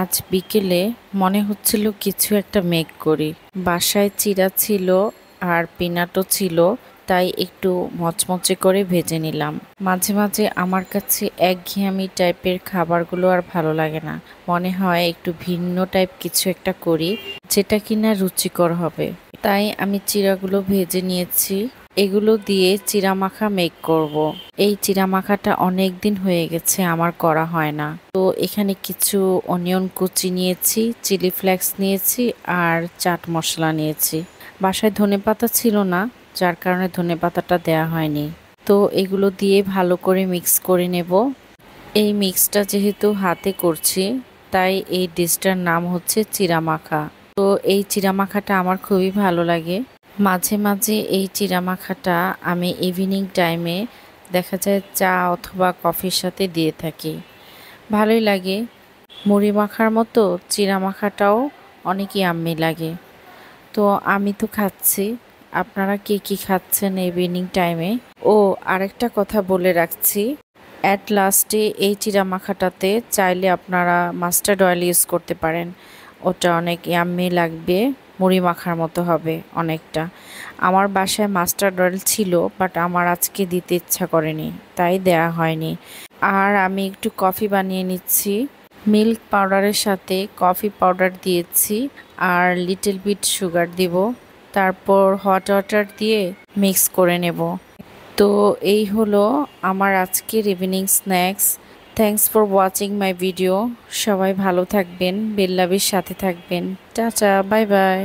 আজ বিকেলে মনে হচ্ছিল কিছু একটা মেক করি। বাসায় চিরা ছিল আর পিনাটো ছিল, তাই একটু মচমচে করে ভেজে নিলাম। মাঝে মাঝে আমার কাছে একঘেয়ামি টাইপের খাবারগুলো আর ভালো লাগে না। মনে হয় একটু ভিন্ন টাইপ কিছু একটা করি, যেটা কিনা রুচিকর হবে। তাই আমি চিরাগুলো ভেজে নিয়েছি। এগুলো দিয়ে চিরা মাখা মেক করব। এই চিরা মাখাটা অনেক দিন হয়ে গেছে, আমার করা হয় না। তো এখানে কিছু অনিয়ন কুচি নিয়েছি চিলি ফ্লেক্স নিয়েছি আর চাট মশলা নিয়েছি। বাসায় ধনে পাতা ছিল না, যার কারণে ধনে পাতাটা দেওয়া হয়নি। তো এগুলো দিয়ে ভালো করে মিক্স করে নেব। এই মিক্সটা যেহেতু হাতে করছি, তাই এই ডিশটার নাম হচ্ছে চিরা মাখা তো এই চিরা মাখাটা আমার খুবই ভালো লাগে। মাঝে মাঝে এই চিরা মাখাটা আমি ইভিনিং টাইমে দেখা যায় চা অথবা কফির সাথে দিয়ে থাকি। ভালোই লাগে। মুড়ি মাখার মতো চিরা মাখাটাও অনেকই আম্মি লাগে। তো আমি তো খাচ্ছি। আপনারা কে কি খাচ্ছেন ইভিনিং টাইমে ও, আরেকটা কথা বলে রাখছি। অ্যাট লাস্টে এই চিরা মাখাটাতে চাইলে আপনারা মাস্টার্ড অয়েল ইউজ করতে পারেন। ওটা অনেক ইয়াম্মি লাগবে। মুড়ি মাখার মতো হবে অনেকটা। আমার বাসায় মাস্টার্ড অয়েল ছিল, বাট আমার আজকে দিতে ইচ্ছা করেনি, তাই দেয়া হয়নি। আর আমি একটু কফি বানিয়ে নিচ্ছি। মিল্ক পাউডারের সাথে কফি পাউডার দিয়েছি আর লিটল বিট সুগার দিব। তারপর হট ওয়াটার দিয়ে মিক্স করে নেব। তো এই হলো আমার আজকের evening snacks. Thanks for watching my video সবাই ভালো থাকবেন বেল্লাবির সাথে থাকবেন। Tata bye bye.